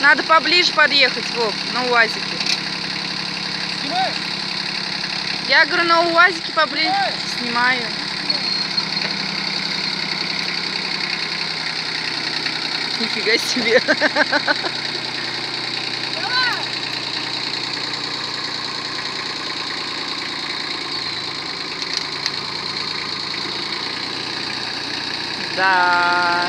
Надо поближе подъехать, Вов, на УАЗике. Снимаешь? Я говорю, на УАЗике поближе. Снимаешь? Снимаю. Нифига себе. Да.